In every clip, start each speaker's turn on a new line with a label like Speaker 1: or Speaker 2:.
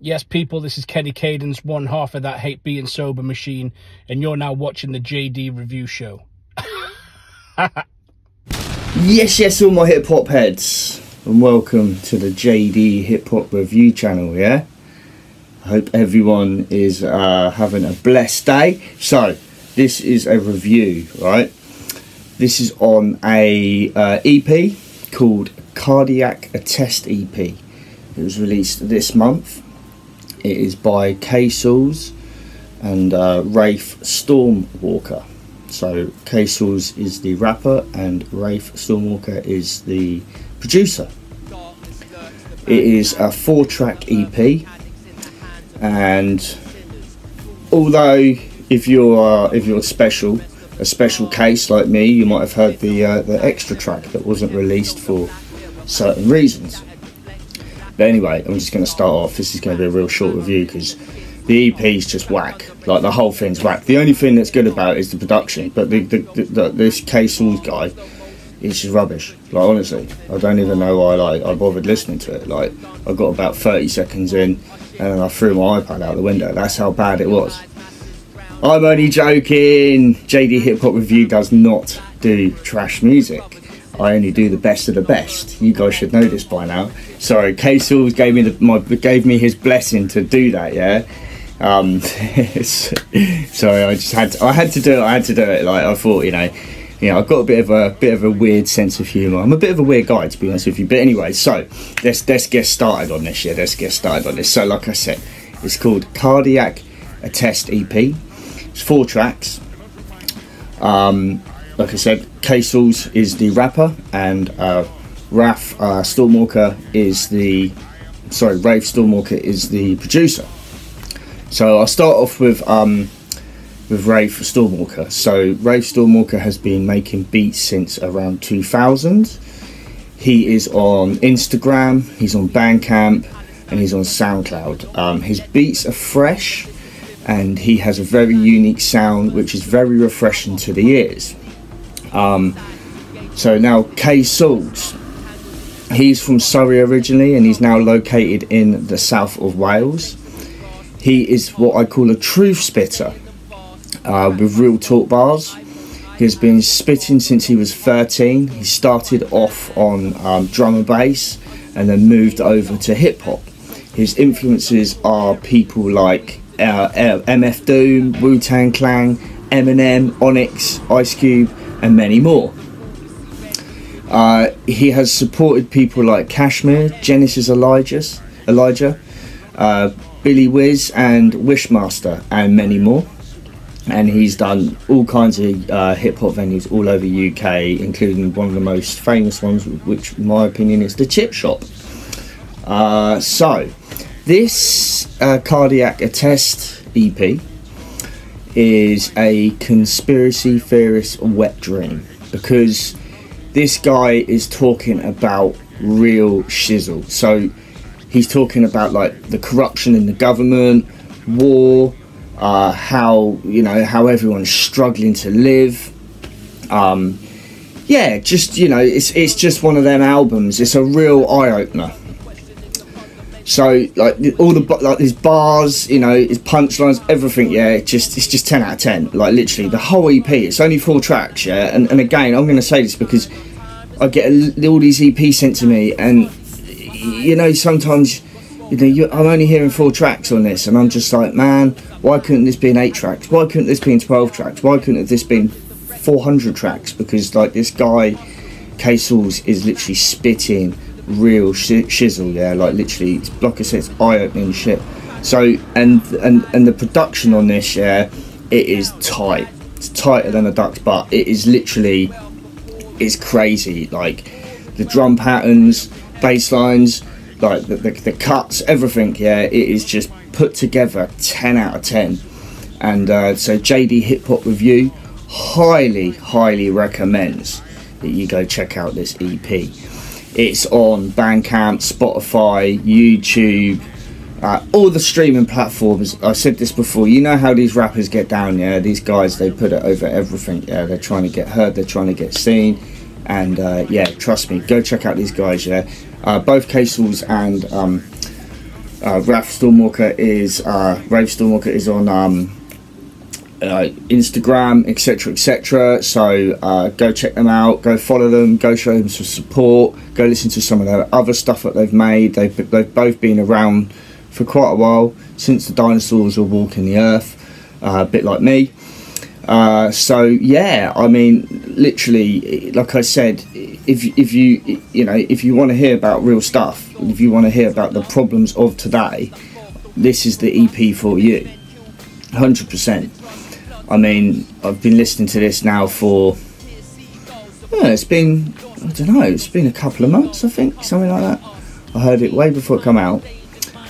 Speaker 1: Yes, people, this is Kenny Cadence, one half of that Hate Being Sober machine, and you're now watching the JD Review Show.
Speaker 2: yes, yes, all my hip hop heads, and welcome to the JD Hip Hop Review channel, yeah? I hope everyone is uh, having a blessed day. So, this is a review, right? This is on a uh, EP called Cardiac Attest EP. It was released this month. It is by Saulz and uh, Raph Stormwalker. So Saulz is the rapper and Raph Stormwalker is the producer. It is a four track EP and although if you're if you're special a special case like me you might have heard the uh, the extra track that wasn't released for certain reasons but anyway i'm just going to start off this is going to be a real short review because the ep is just whack like the whole thing's whack the only thing that's good about it is the production but the, the, the, the this K Saulz guy is just rubbish like honestly i don't even know why like i bothered listening to it like i got about 30 seconds in and I threw my iPad out the window. That's how bad it was. I'm only joking. JD Hip Hop Review does not do trash music. I only do the best of the best. You guys should know this by now. Sorry, K gave me the, my gave me his blessing to do that. Yeah. Um, sorry, I just had to, I had to do it. I had to do it. Like I thought, you know, you know, I've got a bit of a bit of a weird sense of humour. I'm a bit of a weird guy, to be honest with you. But anyway, so let's let's get started on this. Yeah, let's get started on this. So, like I said, it's called Cardiac Attest EP. It's four tracks. Um, like I said, Saulz is the rapper, and uh, Raph uh, Stormwalker is the sorry, Raph Stormwalker is the producer. So I'll start off with um, with Raph Stormwalker. So Raph Stormwalker has been making beats since around 2000. He is on Instagram, he's on Bandcamp, and he's on SoundCloud. Um, his beats are fresh, and he has a very unique sound, which is very refreshing to the ears. Um, so now K Saulz. He's from Surrey originally, and he's now located in the south of Wales. He is what I call a truth spitter uh, with real talk bars. He's been spitting since he was 13. He started off on um, drum and bass and then moved over to hip hop. His influences are people like uh, MF Doom, Wu Tang Clan, Eminem, Onyx, Ice Cube, and many more. Uh, he has supported people like Kashmir, Genesis Elijah, Elijah uh, Billy Wiz, and Wishmaster, and many more and he's done all kinds of uh, hip hop venues all over UK, including one of the most famous ones, which, in my opinion, is the Chip Shop. Uh, so, this uh, Cardiac Attest EP is a conspiracy theorist wet dream because this guy is talking about real shizzle. So, he's talking about like the corruption in the government, war uh, how you know how everyone's struggling to live. Um, yeah, just you know, it's it's just one of them albums. It's a real eye opener. So like all the like these bars, you know, his punchlines, everything. Yeah, it just it's just ten out of ten. Like literally the whole EP. It's only four tracks. Yeah, and and again, I'm going to say this because I get a, all these EPs sent to me, and you know sometimes you know, you, I'm only hearing four tracks on this, and I'm just like, man, why couldn't this be an eight tracks? Why couldn't this be in 12 tracks? Why couldn't this be in 400 tracks? Because, like, this guy, K is literally spitting real sh- shizzle, yeah, like, literally, like I said, it's eye opening shit. So, and, and, and the production on this, yeah, it is tight. It's tighter than a duck's butt. It is literally, it's crazy. Like, the drum patterns, bass lines, like the, the, the, cuts, everything. Yeah, it is just put together 10 out of 10. And uh, so JD Hip Hop Review highly, highly recommends that you go check out this EP. It's on Bandcamp, Spotify, YouTube, uh, all the streaming platforms. I said this before. You know how these rappers get down, yeah. These guys, they put it over everything. Yeah, they're trying to get heard. They're trying to get seen. And uh, yeah, trust me, go check out these guys. Yeah, uh, both Saulz and um, uh, Stormwalker is uh, Raph Stormwalker is on um, uh, Instagram, etc., etc. So uh, go check them out, go follow them, go show them some support, go listen to some of their other stuff that they've made. They've they've both been around for quite a while since the dinosaurs were walking the earth, uh, a bit like me. Uh, so yeah, I mean, literally, like I said, if if you you know if you want to hear about real stuff, if you want to hear about the problems of today, this is the EP for you, hundred percent. I mean, I've been listening to this now for yeah, it's been I don't know, it's been a couple of months, I think, something like that. I heard it way before it come out,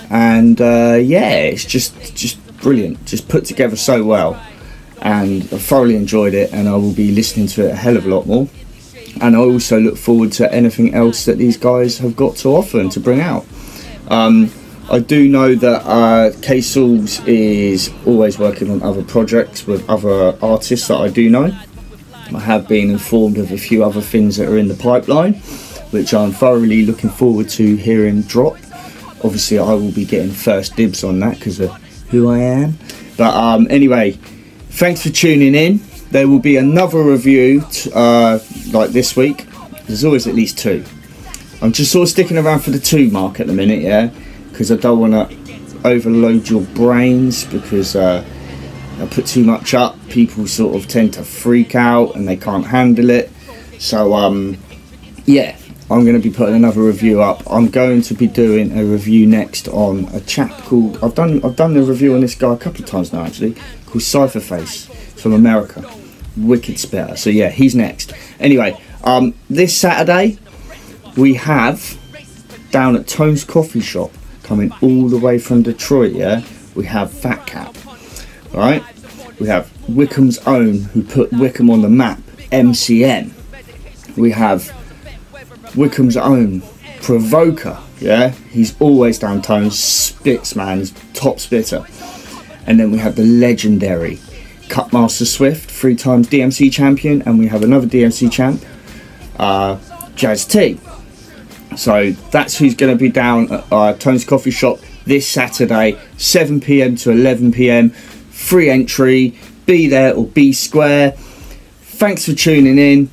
Speaker 2: and uh, yeah, it's just just brilliant, just put together so well. And I thoroughly enjoyed it and I will be listening to it a hell of a lot more. And I also look forward to anything else that these guys have got to offer and to bring out. Um, I do know that uh, K Saulz is always working on other projects with other artists that I do know I have been informed of a few other things that are in the pipeline which I'm thoroughly looking forward to hearing drop obviously I will be getting first dibs on that because of who I am but um, anyway thanks for tuning in. There will be another review uh, like this week. There's always at least two. I'm just sort of sticking around for the two mark at the minute, yeah, because I don't want to overload your brains because uh, I put too much up. People sort of tend to freak out and they can't handle it. So um, yeah, I'm going to be putting another review up. I'm going to be doing a review next on a chap called I've done I've done the review on this guy a couple of times now actually called Cypherface from America. Wicked spitter. So yeah, he's next. Anyway, um, this Saturday we have down at Tone's Coffee Shop coming all the way from Detroit. Yeah, we have Fat Cap. All right, we have Wickham's own who put Wickham on the map. MCM. We have Wickham's own Provoker. Yeah, he's always down Tones. Spits man, top spitter. And then we have the legendary Cutmaster Swift, three times DMC champion, and we have another DMC champ, uh, Jazz T. So that's who's going to be down at uh, Tone's Coffee Shop this Saturday, 7 pm to 11 pm. Free entry, be there or be square. Thanks for tuning in.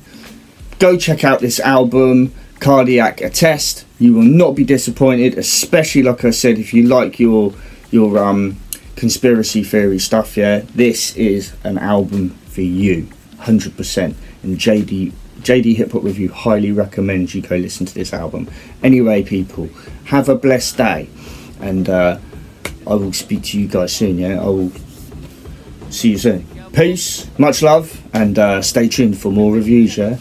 Speaker 2: Go check out this album, Cardiac Attest. You will not be disappointed, especially like I said, if you like your your um conspiracy theory stuff, yeah, this is an album for you, 100%. And JD JD Hip Hop Review highly recommends you go listen to this album. Anyway, people, have a blessed day, and uh, I will speak to you guys soon. Yeah, I will see you soon. Peace, much love, and uh, stay tuned for more reviews. Yeah.